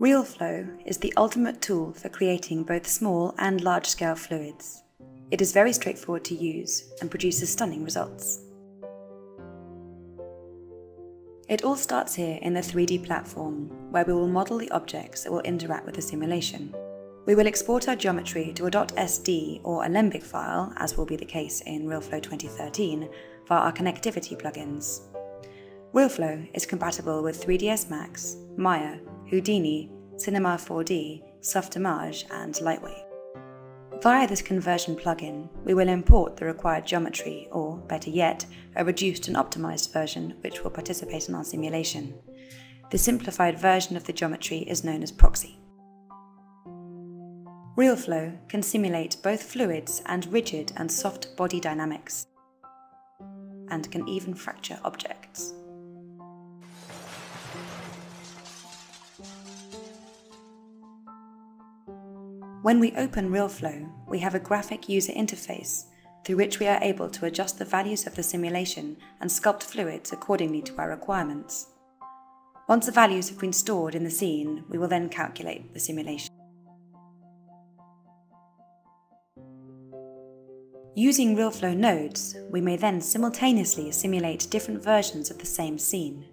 RealFlow is the ultimate tool for creating both small and large scale fluids. It is very straightforward to use and produces stunning results. It all starts here in the 3D platform, where we will model the objects that will interact with the simulation. We will export our geometry to a .sd or Alembic file, as will be the case in RealFlow 2013, via our connectivity plugins. RealFlow is compatible with 3ds Max, Maya, Houdini, Cinema 4D, Softimage, and Lightwave. Via this conversion plugin, we will import the required geometry, or better yet, a reduced and optimized version which will participate in our simulation. The simplified version of the geometry is known as Proxy. RealFlow can simulate both fluids and rigid and soft body dynamics, and can even fracture objects. When we open RealFlow, we have a graphic user interface through which we are able to adjust the values of the simulation and sculpt fluids accordingly to our requirements. Once the values have been stored in the scene, we will then calculate the simulation. Using RealFlow nodes, we may then simultaneously simulate different versions of the same scene.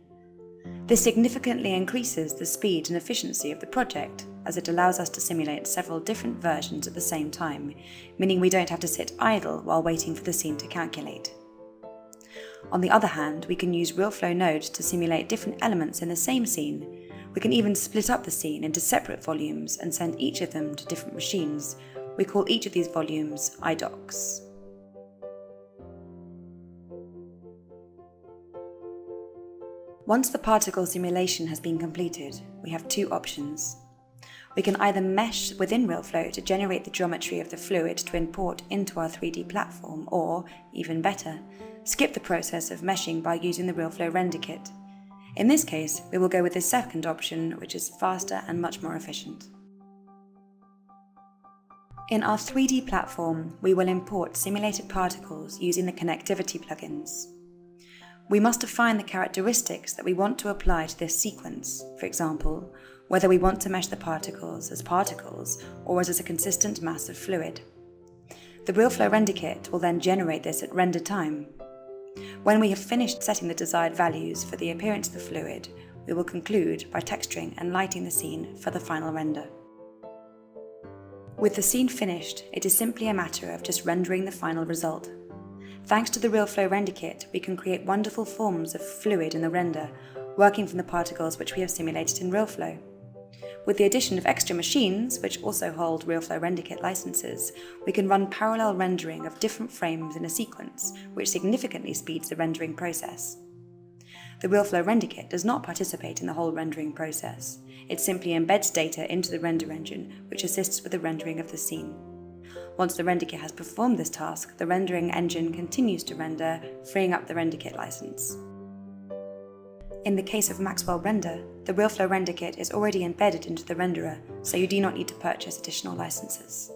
This significantly increases the speed and efficiency of the project, as it allows us to simulate several different versions at the same time, meaning we don't have to sit idle while waiting for the scene to calculate. On the other hand, we can use RealFlow nodes to simulate different elements in the same scene. We can even split up the scene into separate volumes and send each of them to different machines. We call each of these volumes iDocs. Once the particle simulation has been completed, we have two options. We can either mesh within RealFlow to generate the geometry of the fluid to import into our 3D platform, or, even better, skip the process of meshing by using the RealFlow render kit. In this case, we will go with the second option, which is faster and much more efficient. In our 3D platform, we will import simulated particles using the connectivity plugins. We must define the characteristics that we want to apply to this sequence, for example, whether we want to mesh the particles as particles or as a consistent mass of fluid. The RealFlow render kit will then generate this at render time. When we have finished setting the desired values for the appearance of the fluid, we will conclude by texturing and lighting the scene for the final render. With the scene finished, it is simply a matter of just rendering the final result. Thanks to the RealFlow render kit, we can create wonderful forms of fluid in the render, working from the particles which we have simulated in RealFlow. With the addition of extra machines, which also hold RealFlow render kit licenses, we can run parallel rendering of different frames in a sequence, which significantly speeds the rendering process. The RealFlow render kit does not participate in the whole rendering process. It simply embeds data into the render engine, which assists with the rendering of the scene. Once the render kit has performed this task, the rendering engine continues to render, freeing up the render kit license. In the case of Maxwell Render, the RealFlow render kit is already embedded into the renderer, so you do not need to purchase additional licenses.